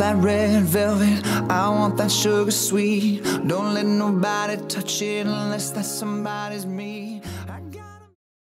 that red velvet, I want that sugar sweet. Don't let nobody touch it unless that somebody's me.